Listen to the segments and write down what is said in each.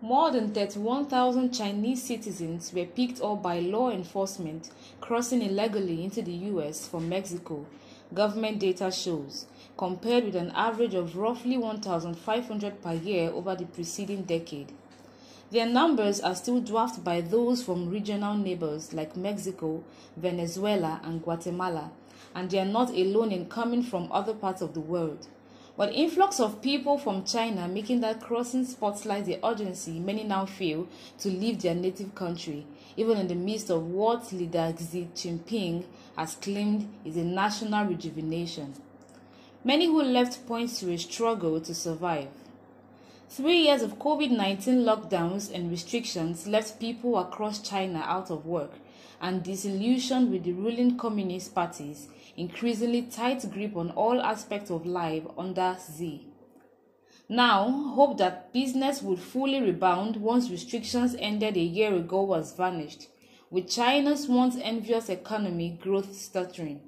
More than 31,000 Chinese citizens were picked up by law enforcement crossing illegally into the US from Mexico, government data shows, compared with an average of roughly 1,500 per year over the preceding decade. Their numbers are still dwarfed by those from regional neighbors like Mexico, Venezuela, and Guatemala, and they are not alone in coming from other parts of the world. But influx of people from China making that crossing spotlight the urgency many now feel to leave their native country, even in the midst of what leader Xi Jinping has claimed is a national rejuvenation. Many who left point to a struggle to survive. Three years of COVID 19 lockdowns and restrictions left people across China out of work and disillusioned with the ruling communist Party's increasingly tight grip on all aspects of life under Xi. Now, hope that business would fully rebound once restrictions ended a year ago was vanished, with China's once envious economy growth stuttering.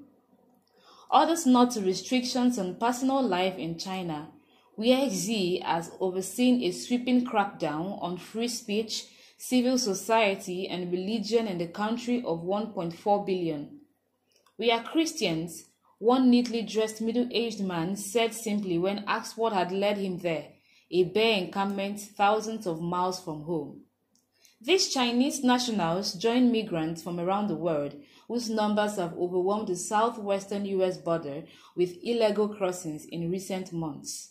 Others nod to restrictions on personal life in China, Xi has overseen a sweeping crackdown on free speech, civil society, and religion in the country of 1.4 billion. We are Christians, one neatly dressed middle aged man said simply when asked what had led him there, a bare encampment thousands of miles from home. These Chinese nationals join migrants from around the world, whose numbers have overwhelmed the southwestern US border with illegal crossings in recent months.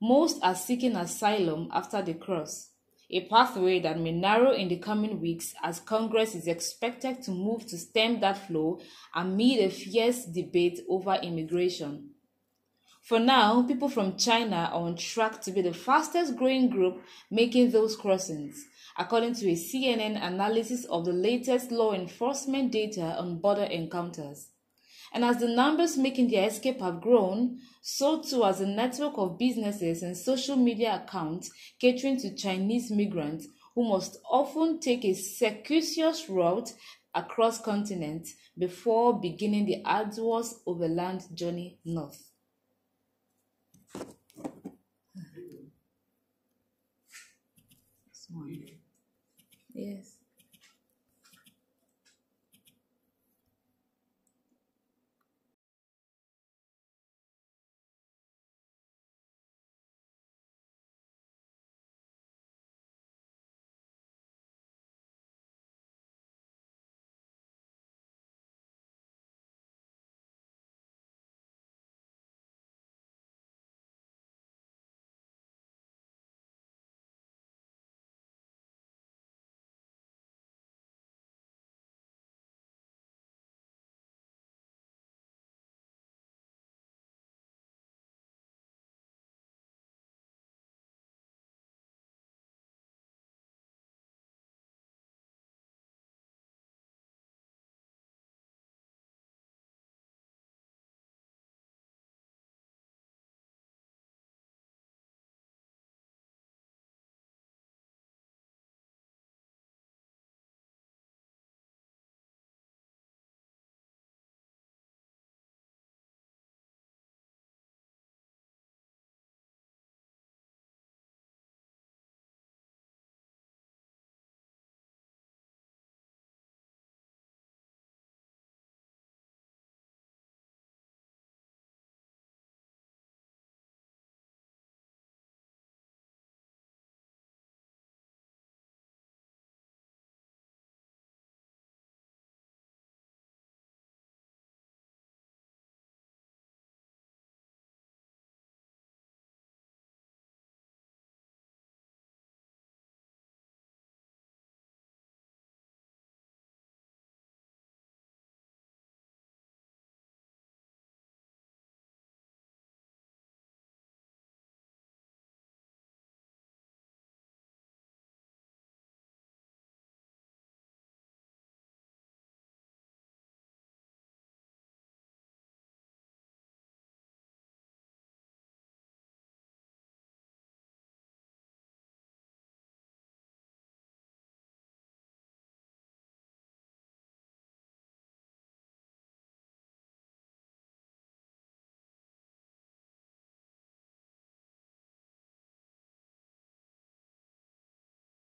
Most are seeking asylum after the cross, a pathway that may narrow in the coming weeks as Congress is expected to move to stem that flow amid a fierce debate over immigration. For now, people from China are on track to be the fastest growing group making those crossings, according to a CNN analysis of the latest law enforcement data on border encounters. And as the numbers making their escape have grown, so too has a network of businesses and social media accounts catering to Chinese migrants who must often take a circuitous route across continents before beginning the arduous overland journey north. Yes.